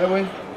Bye, bye.